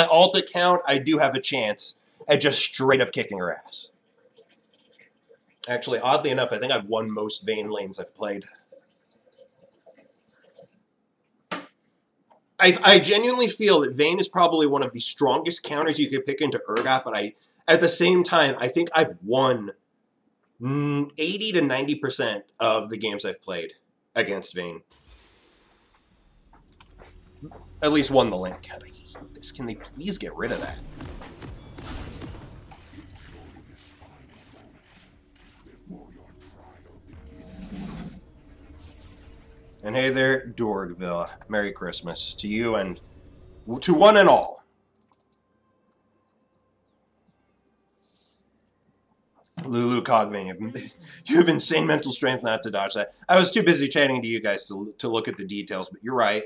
my alt account, I do have a chance at just straight up kicking her ass. Actually, oddly enough, I think I've won most Vayne lanes I've played. I, I genuinely feel that Vayne is probably one of the strongest counters you could pick into Urgot, but I, at the same time, I think I've won 80 to 90% of the games I've played against Vayne. At least won the lane. Hate this. Can they please get rid of that? And hey there, Dorgville. Merry Christmas to you and to one and all. Lulu Kog'Maw, you have, insane mental strength not to dodge that. I was too busy chatting to you guys to, to look at the details, but you're right.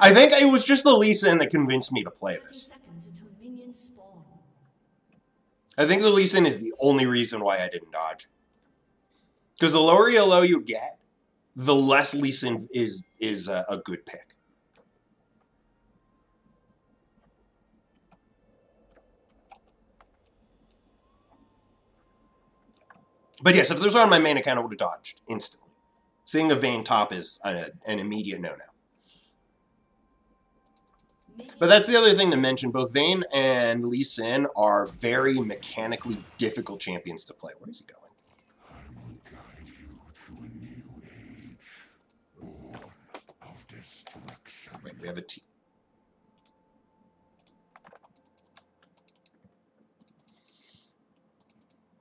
I think it was just the Lee Sin that convinced me to play this. I think the Lee Sin is the only reason why I didn't dodge. Because the lower ELO you get, the less Lee Sin is is a, a good pick. But yes, if this was on my main account, I would have dodged instantly. Seeing a Vayne top is a, an immediate no-no. But that's the other thing to mention. Both Vayne and Lee Sin are very mechanically difficult champions to play. Where is he going? Wait, we have a T.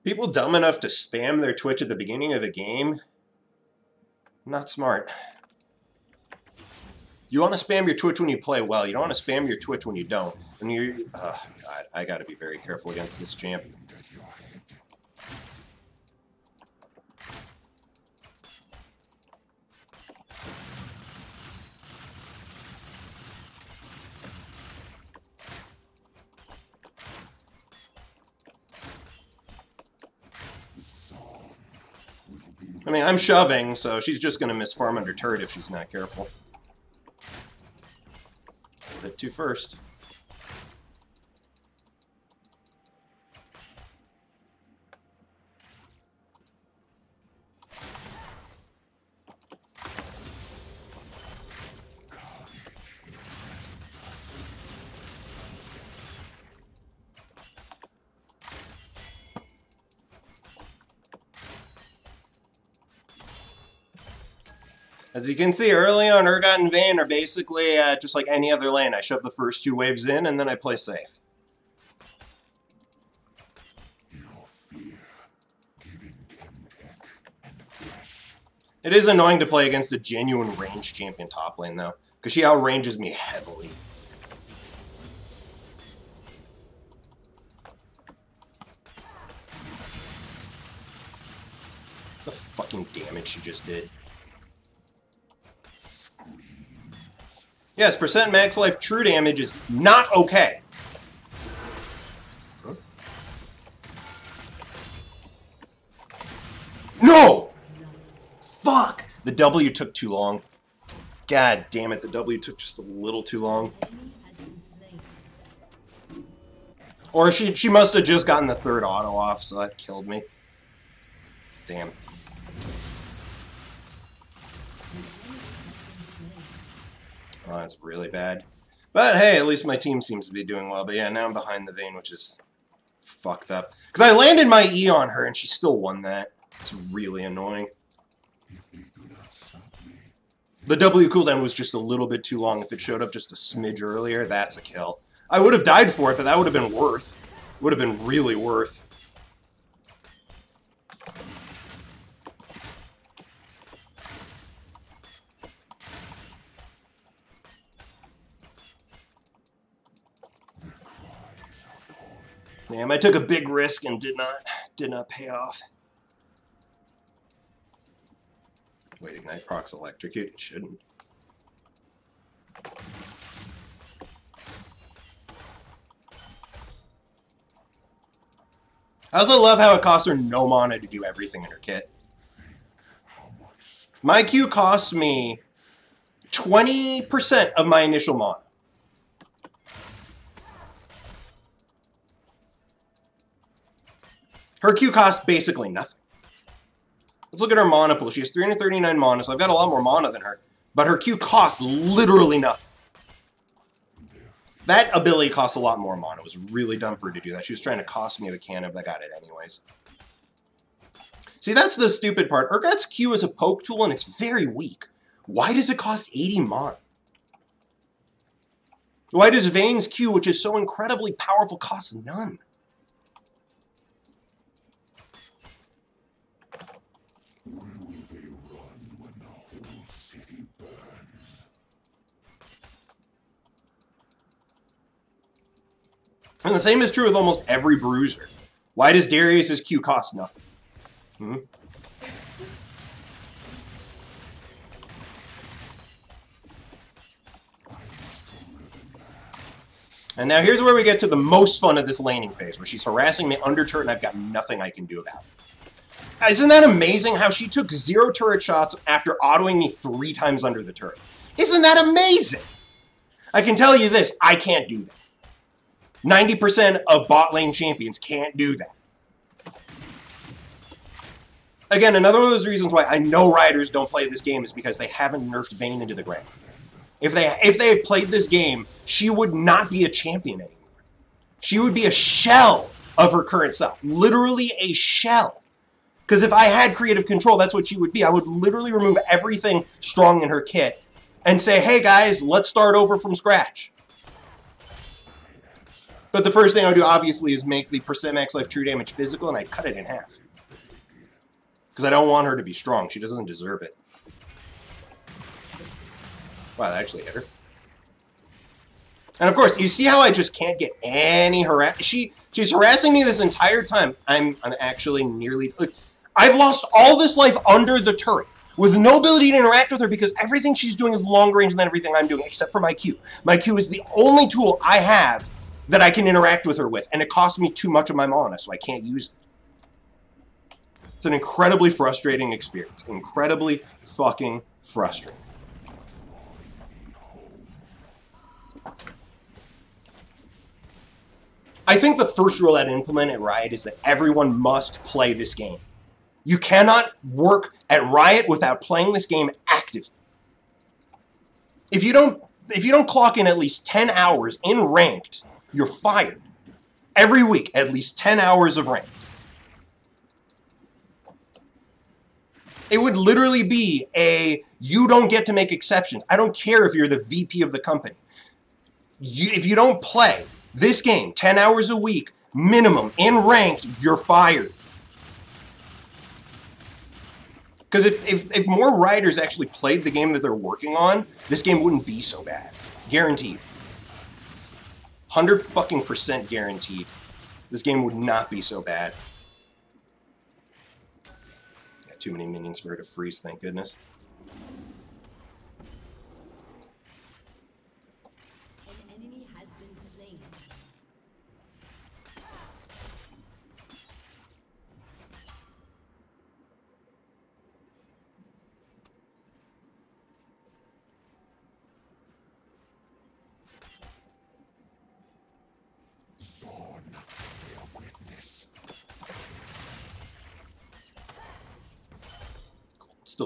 People dumb enough to spam their Twitch at the beginning of a game? Not smart. You want to spam your Twitch when you play well. You don't want to spam your Twitch when you don't. When you, oh God, I got to be very careful against this champ. I mean, I'm shoving, so she's just going to miss farm under turret if she's not careful. Two first. As you can see, early on, Urgot and Vayne are basically uh, just like any other lane. I shove the first two waves in, and then I play safe. It is annoying to play against a genuine range champion top lane, though, because she outranges me heavily. The fucking damage she just did. Yes, percent max life true damage is not okay. No! Fuck! The W took too long. God damn it, the W took just a little too long. Or she, she must have just gotten the third auto off, so that killed me. Damn. Oh, that's really bad. But hey, at least my team seems to be doing well. But yeah, now I'm behind the Vayne, which is fucked up. Because I landed my E on her, and she still won that. It's really annoying. The W cooldown was just a little bit too long. If it showed up just a smidge earlier, that's a kill. I would have died for it, but that would have been worth. Would have been really worth. Damn, I took a big risk and did not did not pay off. Wait, Ignite procs electrocute? It shouldn't. I also love how it costs her no mana to do everything in her kit. My Q costs me 20% of my initial mana. Her Q costs basically nothing. Let's look at her mana pool. She has 339 mana, so I've got a lot more mana than her. But her Q costs literally nothing. That ability costs a lot more mana. It was really dumb for her to do that. She was trying to cost me the cannon, but I got it anyways. See, that's the stupid part. Urgot's Q is a poke tool, and it's very weak. Why does it cost 80 mana? Why does Vayne's Q, which is so incredibly powerful, cost none? And the same is true with almost every bruiser. Why does Darius's Q cost nothing? Hmm? And now here's where we get to the most fun of this laning phase, where she's harassing me under turret and I've got nothing I can do about it. Isn't that amazing how she took zero turret shots after autoing me three times under the turret? Isn't that amazing? I can tell you this, I can't do that. 90% of bot lane champions can't do that. Again, another one of those reasons why I know Rioters don't play this game is because they haven't nerfed Vayne into the ground. If they if they had played this game, she would not be a champion anymore. She would be a shell of her current self. Literally a shell. Because if I had creative control, that's what she would be. I would literally remove everything strong in her kit and say, hey guys, let's start over from scratch. But the first thing I would do, obviously, is make the percent max life true damage physical, and I cut it in half. Because I don't want her to be strong. She doesn't deserve it. Wow, that actually hit her. And of course, you see how I just can't get any harass. She she's harassing me this entire time. I'm I'm actually nearly. Look, I've lost all this life under the turret with no ability to interact with her because everything she's doing is long range than everything I'm doing, except for my Q. My Q is the only tool I have that I can interact with her with, and it costs me too much of my mana, so I can't use it. It's an incredibly frustrating experience. Incredibly fucking frustrating. I think the first rule I'd implement at Riot is that everyone must play this game. You cannot work at Riot without playing this game actively. If you don't if you don't clock in at least 10 hours in ranked you're fired. Every week, at least 10 hours of rain. It would literally be a you don't get to make exceptions. I don't care if you're the VP of the company. You, if you don't play this game 10 hours a week, minimum, in ranked, you're fired. Because if, if, if more Rioters actually played the game that they're working on, this game wouldn't be so bad. Guaranteed. 100 fucking percent guaranteed. This game would not be so bad. Got too many minions for her to freeze, thank goodness.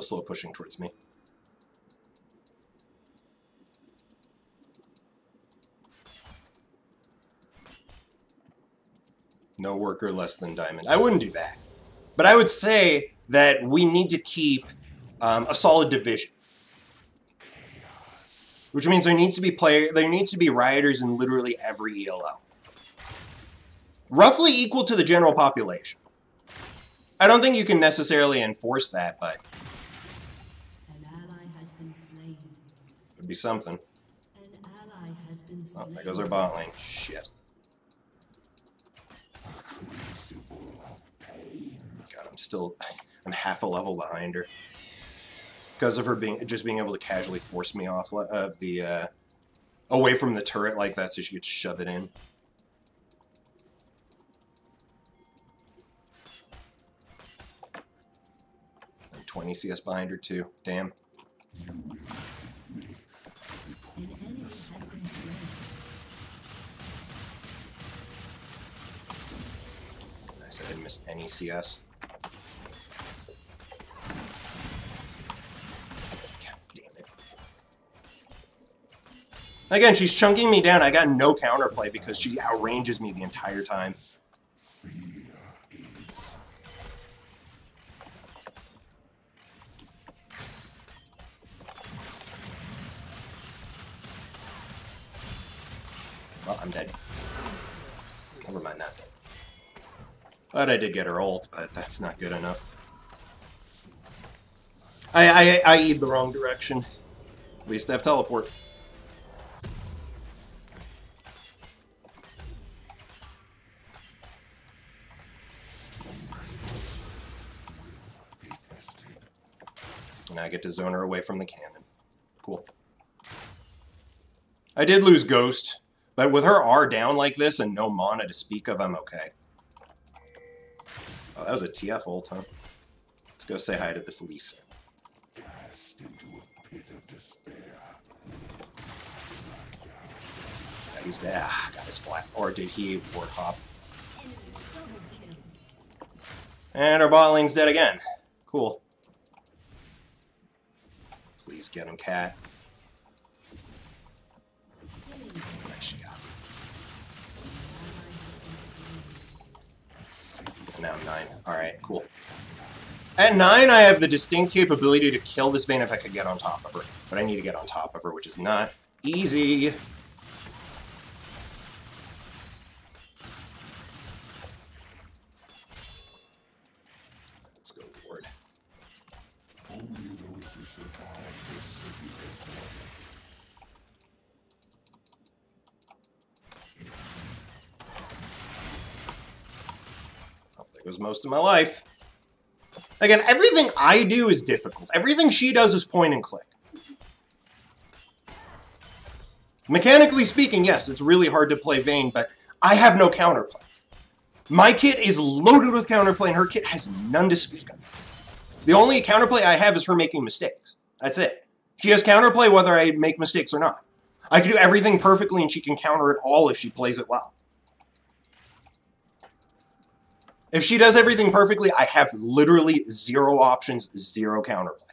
Slow pushing towards me. No worker less than diamond. I wouldn't do that. But I would say that we need to keep um, a solid division. Which means there needs to be player there needs to be rioters in literally every ELO. Roughly equal to the general population. I don't think you can necessarily enforce that, but be something. Oh, there goes our bot lane. Shit. God, I'm still... I'm half a level behind her. Because of her being just being able to casually force me off uh, the... Uh, away from the turret like that so she could shove it in. And 20 CS behind her too. Damn. I didn't miss any CS. God damn it. Again, she's chunking me down. I got no counterplay because she outranges me the entire time. Well, I'm dead. Never mind, not dead. But I did get her ult, but that's not good enough. I I, I eat the wrong direction. At least I have teleport. And I get to zone her away from the cannon. Cool. I did lose Ghost, but with her R down like this and no mana to speak of, I'm okay. That was a TF ult, huh? Let's go say hi to this Sin. Yeah, he's dead. Ah, got his flash. Or did he ward hop? And our bot lane's dead again. Cool. Please get him, Kat. Nice job. And now I'm nine. Alright, cool. At nine, I have the distinct capability to kill this Vayne if I could get on top of her. But I need to get on top of her, which is not easy. Goes most of my life. Again, everything I do is difficult. Everything she does is point and click. Mechanically speaking, yes, it's really hard to play Vayne, but I have no counterplay. My kit is loaded with counterplay, and her kit has none to speak of. The only counterplay I have is her making mistakes. That's it. She has counterplay whether I make mistakes or not. I can do everything perfectly, and she can counter it all if she plays it well. If she does everything perfectly, I have literally zero options, zero counterplay.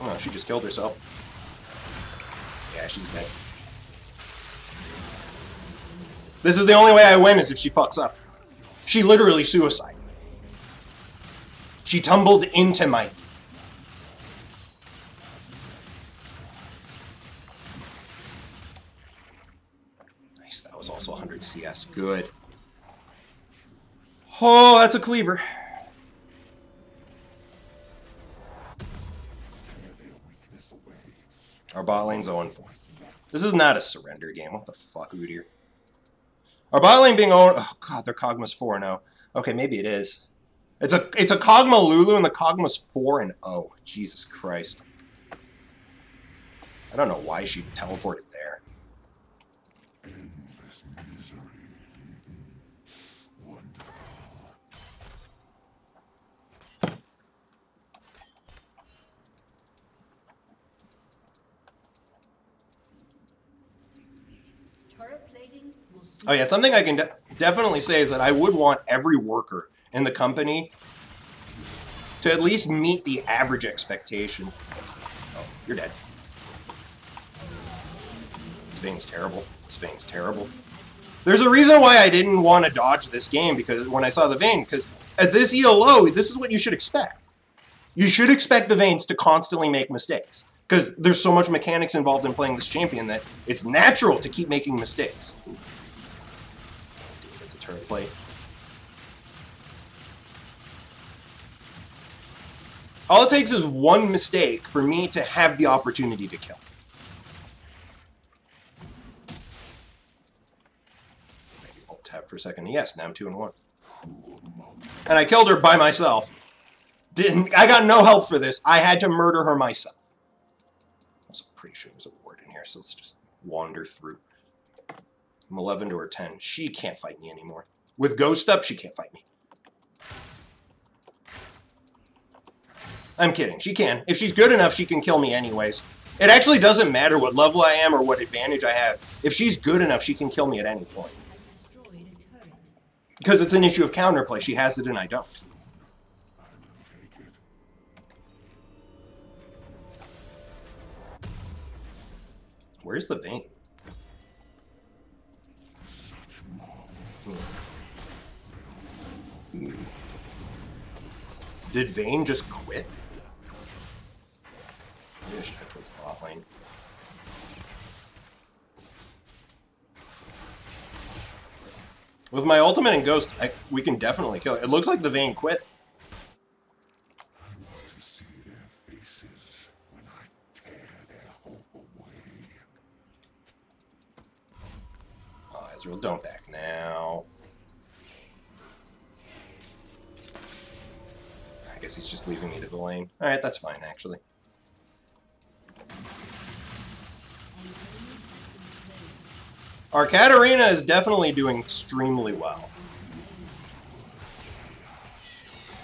Oh, she just killed herself. Yeah, she's dead. This is the only way I win is if she fucks up. She literally suicide. She tumbled into my Nice, that was also 100 CS. Good. Oh, that's a cleaver. Our bot lane's 0 4. This is not a surrender game. What the fuck, Udyr? Our bot lane being 0 Oh, God, their Kog'Maw's 4 0. Okay, maybe it is. It's a it's a Kog'Maw Lulu, and the Kog'Maw's 4 and 0. Jesus Christ. I don't know why she teleported there. Oh yeah, something I can de- definitely say is that I would want every worker in the company to at least meet the average expectation. Oh, you're dead. This Vayne's terrible. This Vayne's terrible. There's a reason why I didn't want to dodge this game because when I saw the Vayne, because at this ELO, this is what you should expect. You should expect the Vaynes to constantly make mistakes. Because there's so much mechanics involved in playing this champion that it's natural to keep making mistakes. Turret plate. All it takes is one mistake for me to have the opportunity to kill. Maybe alt tab for a second. Yes, now I'm two and one. And I killed her by myself. Didn't I got no help for this. I had to murder her myself. I'm pretty sure there's a ward in here, so let's just wander through. I'm 11 to her 10. She can't fight me anymore. With Ghost up, she can't fight me. I'm kidding. She can. If she's good enough, she can kill me anyways. It actually doesn't matter what level I am or what advantage I have. If she's good enough, she can kill me at any point. Because it's an issue of counterplay. She has it and I don't. Where's the Vayne? Hmm. Did Vayne just quit? Maybe I should towards. With my ultimate and ghost, I, we can definitely kill it. It looks like the Vayne quit. Alright, that's fine, actually. Our Katarina is definitely doing extremely well.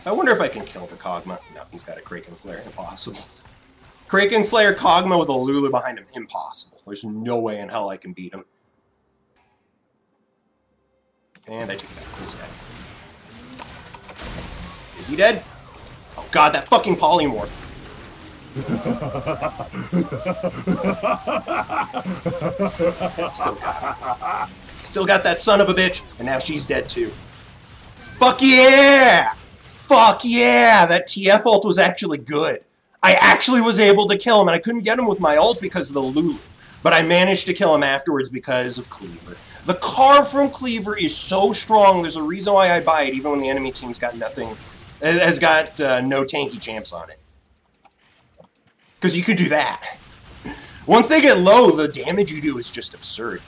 I wonder if I can kill the Kog'Maw. No, he's got a Kraken Slayer. Impossible. Kraken Slayer Kog'Maw with a Lulu behind him. Impossible. There's no way in hell I can beat him. And I take back. He's dead. Is he dead? Oh god, that fucking polymorph. Still got. Still got that son of a bitch, and now she's dead too. Fuck yeah! Fuck yeah! That TF ult was actually good. I actually was able to kill him, and I couldn't get him with my ult because of the Lulu. But I managed to kill him afterwards because of Cleaver. The carve from Cleaver is so strong, there's a reason why I buy it, even when the enemy team's got nothing, has got uh, no tanky champs on it. Because you could do that. Once they get low, the damage you do is just absurd.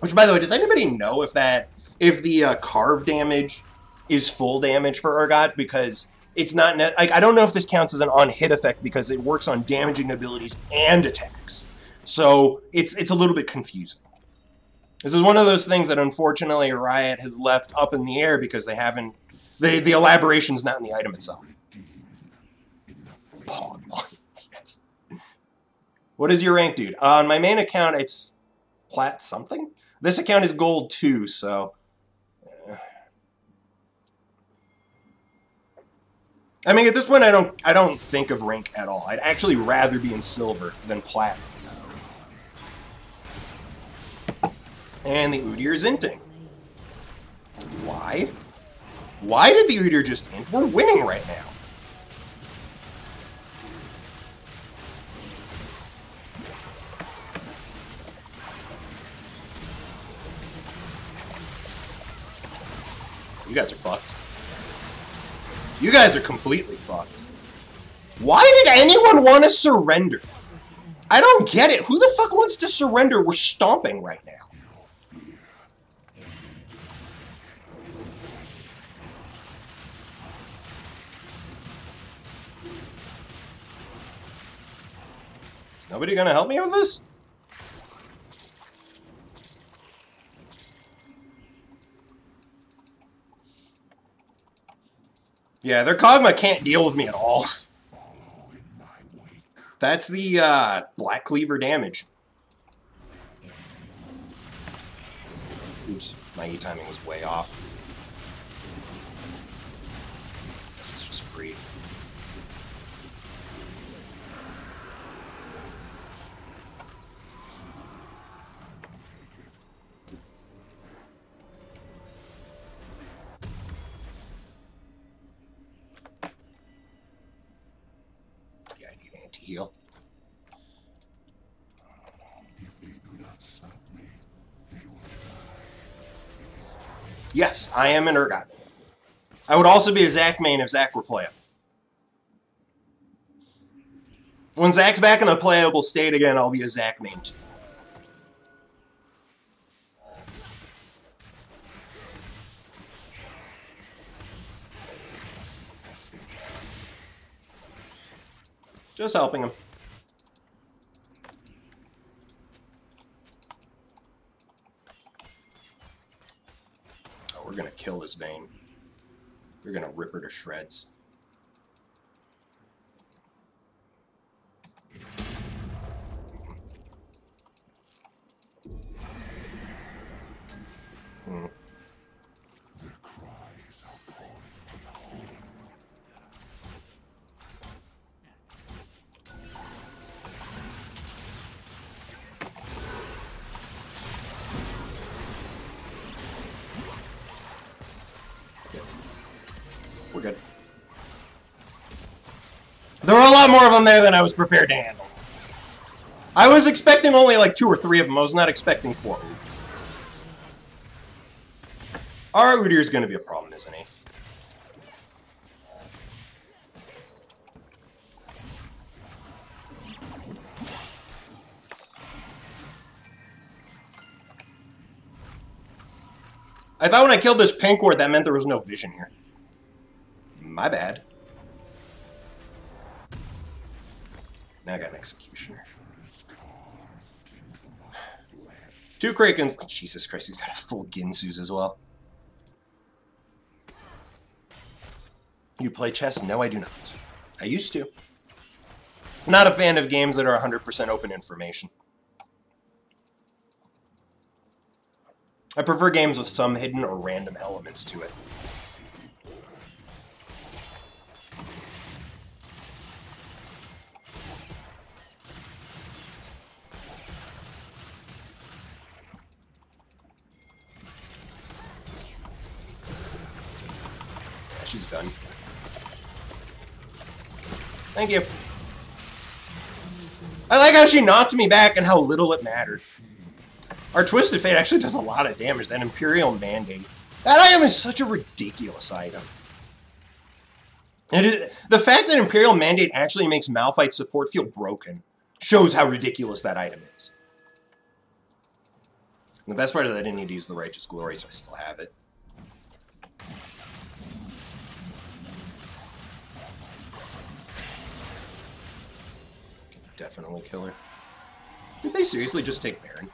Which, by the way, does anybody know if that if the uh, carve damage is full damage for Urgot? Because it's not. Like, I don't know if this counts as an on-hit effect because it works on damaging abilities and attacks. So it's it's a little bit confusing. This is one of those things that unfortunately Riot has left up in the air because they haven't. The the elaboration's not in the item itself. Pog. yes. What is your rank, dude? Uh, on my main account, it's plat something. This account is gold too, so. uh. I mean, at this point, I don't, I don't think of rank at all. I'd actually rather be in silver than plat. And the Udyr's inting. Why? Why did the Udyr just int? We're winning right now. You guys are fucked. You guys are completely fucked. Why did anyone want to surrender? I don't get it. Who the fuck wants to surrender? We're stomping right now. Nobody gonna help me with this? Yeah, their Kog'Maw can't deal with me at all. That's the uh, Black Cleaver damage. Oops, my E timing was way off. Yes, I am an Urgot. I would also be a Zac main if Zac were playable. When Zac's back in a playable state again, I'll be a Zac main too. Just helping him. We're going to kill this Vayne. We're going to rip her to shreds. Mm. Lot more of them there than I was prepared to handle. I was expecting only like two or three of them. I was not expecting four. Our Udyr's going to be a problem, isn't he? I thought when I killed this pink ward, that meant there was no vision here. My bad. Now I got an executioner. Two Krakens. Oh, Jesus Christ, he's got a full Guinsoo's as well. You play chess? No, I do not. I used to. Not a fan of games that are 100% open information. I prefer games with some hidden or random elements to it. She's done. Thank you. I like how she knocked me back and how little it mattered. Our Twisted Fate actually does a lot of damage. That Imperial Mandate. That item is such a ridiculous item. It is, the fact that Imperial Mandate actually makes Malphite support feel broken shows how ridiculous that item is. The best part is I didn't need to use the Righteous Glory, so I still have it. Definitely kill her. Did they seriously just take Baron?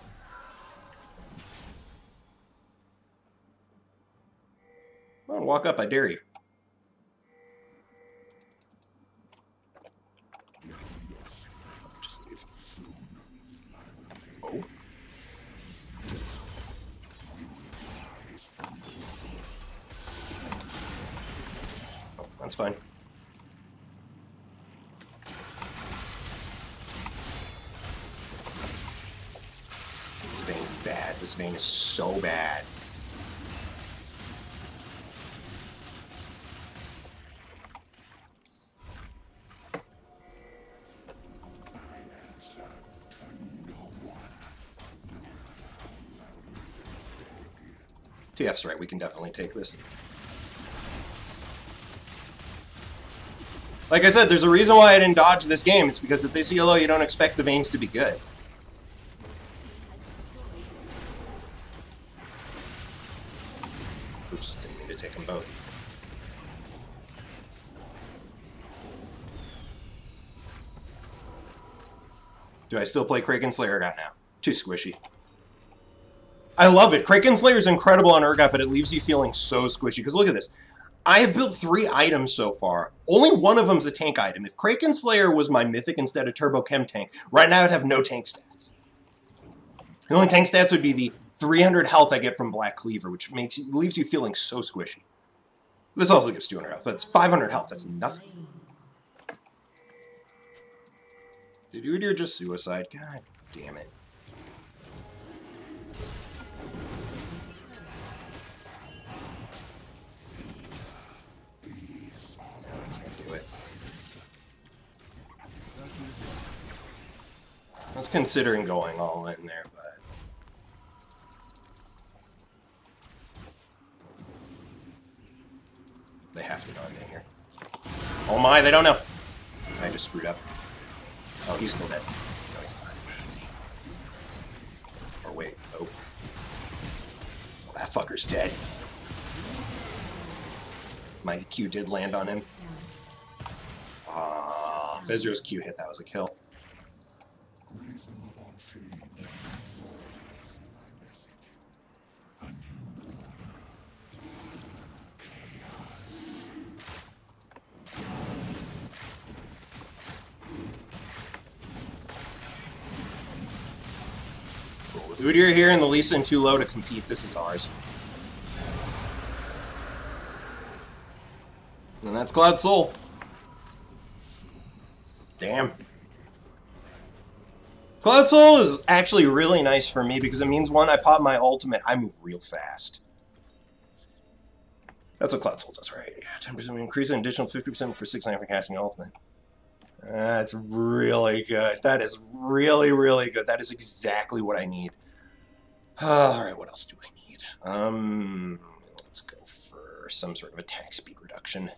Come on, walk up, I dare you. Just leave. Oh. Oh, that's fine. This Vayne's bad. This is so bad. TF's right, we can definitely take this. Like I said, there's a reason why I didn't dodge this game. It's because if they this ELO, you don't expect the Vaynes to be good. I still play Kraken Slayer God now? Too squishy. I love it. Kraken Slayer is incredible on Urgot, but it leaves you feeling so squishy. Because look at this. I have built three items so far. Only one of them's a tank item. If Kraken Slayer was my mythic instead of Turbo Chem Tank, right now I'd have no tank stats. The only tank stats would be the 300 health I get from Black Cleaver, which makes leaves you feeling so squishy. This also gives 200 health. That's 500 health. That's nothing. Did do just suicide? God damn it. I can't do it. I was considering going all in there, but... They have to know in here. Oh my, they don't know. I just screwed up. Oh, he's still dead. No, he's not. Or wait, oh. oh that fucker's dead. My Q did land on him. Ah, Vezir's Q hit, that was a kill. Udyr here and the Lee Sin too low to compete, this is ours. And that's Cloud Soul. Damn. Cloud Soul is actually really nice for me because it means one, I pop my ultimate, I move real fast. That's what Cloud Soul does, right? Yeah, 10% increase an additional 50% for 6 9 for casting ultimate. That's really good. That is really, really good. That is exactly what I need. Alright, what else do I need? Um, let's go for some sort of attack speed reduction.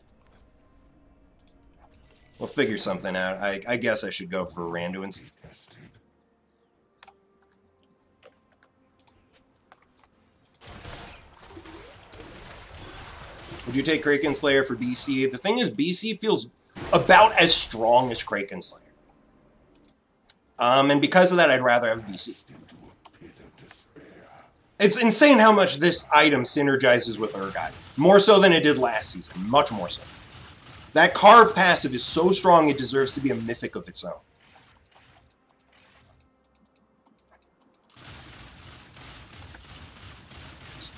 We'll figure something out. I, I guess I should go for Randuin's. Would you take Kraken Slayer for BC? The thing is, BC feels about as strong as Kraken Slayer. Um, and because of that, I'd rather have BC. It's insane how much this item synergizes with Urgot. More so than it did last season. Much more so. That carve passive is so strong it deserves to be a mythic of its own.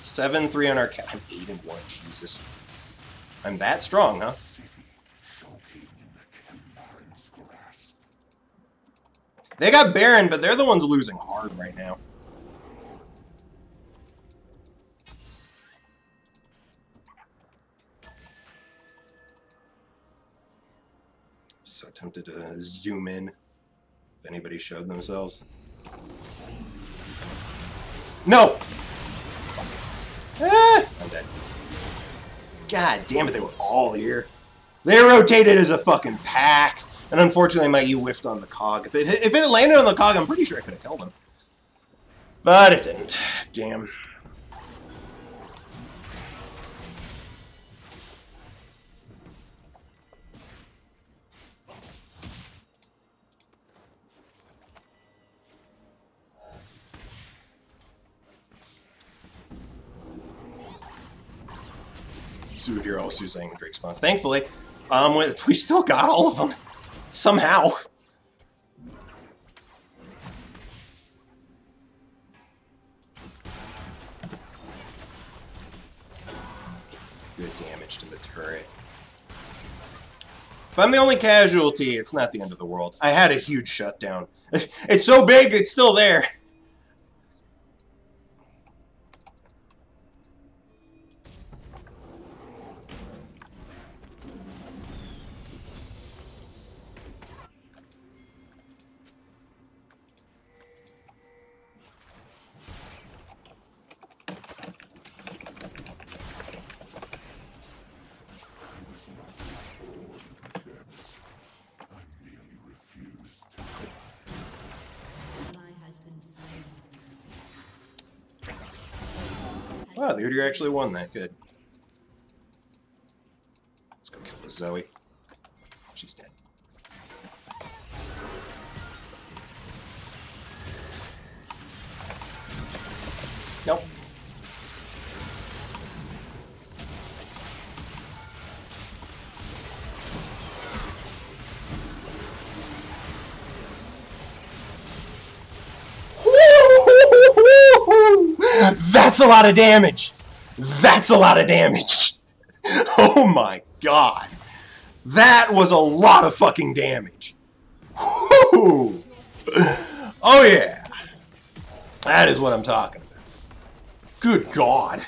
Seven, three on our Kat. I'm eight and one. Jesus, I'm that strong, huh? They got Baron, but they're the ones losing hard right now. Tempted to zoom in if anybody showed themselves. No! Ah, I'm dead. God damn it, they were all here. They rotated as a fucking pack. And unfortunately, my E whiffed on the Kog. If it, if it landed on the Kog, I'm pretty sure I could have killed him. But it didn't. Damn. Superhero also saying Drake spawns. Thankfully, um, we still got all of them somehow. Good damage to the turret. If I'm the only casualty, it's not the end of the world. I had a huge shutdown. It's so big, it's still there. The Udyr actually won that. Good. Let's go kill this Zoe. That's a lot of damage. That's a lot of damage. Oh my god. That was a lot of fucking damage. Oh yeah. That is what I'm talking about. Good god.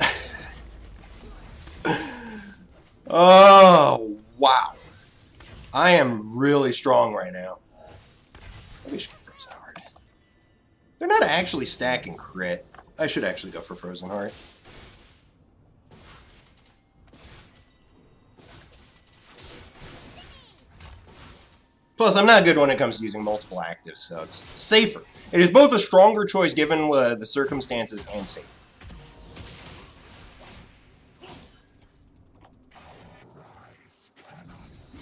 Oh, wow. I am really strong right now. They're not actually stacking crit. I should actually go for Frozen Heart. Plus, I'm not good when it comes to using multiple actives, so it's safer. It is both a stronger choice given uh, the circumstances and safer.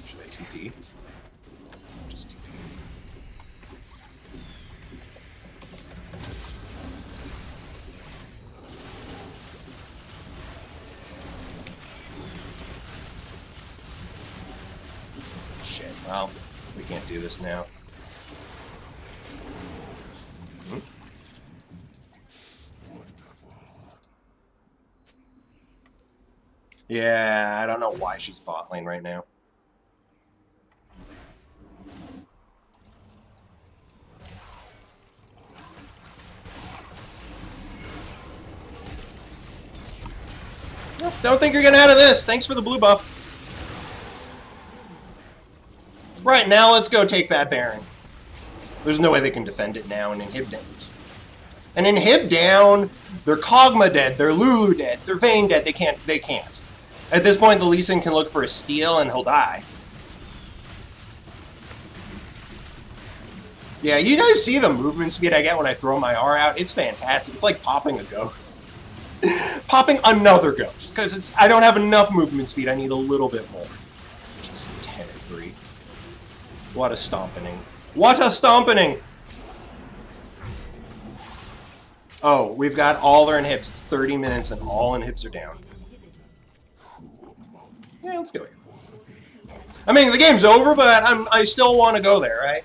Should I TP? Just TP. Shit, well, we can't do this now. Yeah, I don't know why she's bot lane right now. Don't think you're getting out of this. Thanks for the blue buff. Right, now let's go take that Baron. There's no way they can defend it now and inhib down. And inhib down, they're Kog'Maw dead, they're Lulu dead, they're Vayne dead, they can't, they can't. At this point, the Lee Sin can look for a steal and he'll die. Yeah, you guys see the movement speed I get when I throw my R out? It's fantastic. It's like popping a ghost. popping another ghost, because it's I don't have enough movement speed, I need a little bit more. Just 10 and 3. What a stomping. What a stomping! Oh, we've got all their inhibs. It's 30 minutes and all inhibs are down. Yeah, let's go. I mean, the game's over, but I'm, I still want to go there, right?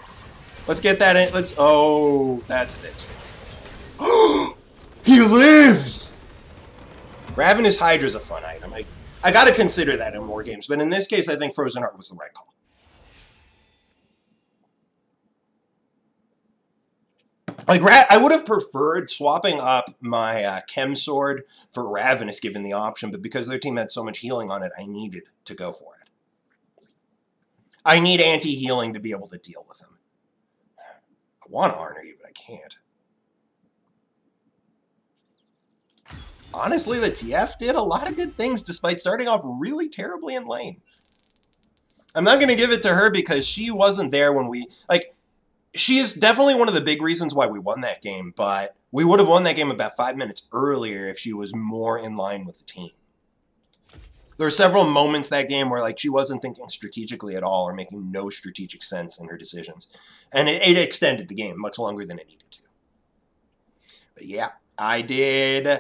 Let's get that in. Let's. Oh, that's a bit. he lives! Ravenous Hydra's a fun item. I, I gotta consider that in more games, but in this case, I think Frozen Heart was the right call. Like, I would have preferred swapping up my uh, Chem Sword for Ravenous given the option, but because their team had so much healing on it, I needed to go for it. I need anti-healing to be able to deal with him. I want to honor you, but I can't. Honestly, the TF did a lot of good things despite starting off really terribly in lane. I'm not going to give it to her because she wasn't there when we... Like, she is definitely one of the big reasons why we won that game, but we would have won that game about five minutes earlier if she was more in line with the team. There were several moments that game where like she wasn't thinking strategically at all or making no strategic sense in her decisions. And it, it extended the game much longer than it needed to. But yeah, I did.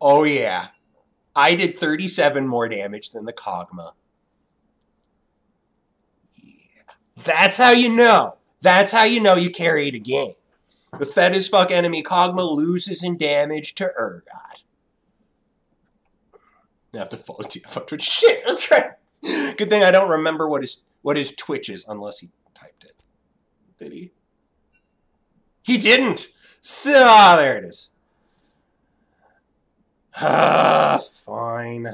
Oh yeah. I did 37 more damage than the Kog'Maw. That's how you know. That's how you know you carried a game. The fed as fuck enemy Kog'Maw loses in damage to Urgot. I have to follow TF Twitch. Shit, that's right. Good thing I don't remember what his what his Twitch is unless he typed it. Did he? He didn't. So ah, there it is. Ah, fine.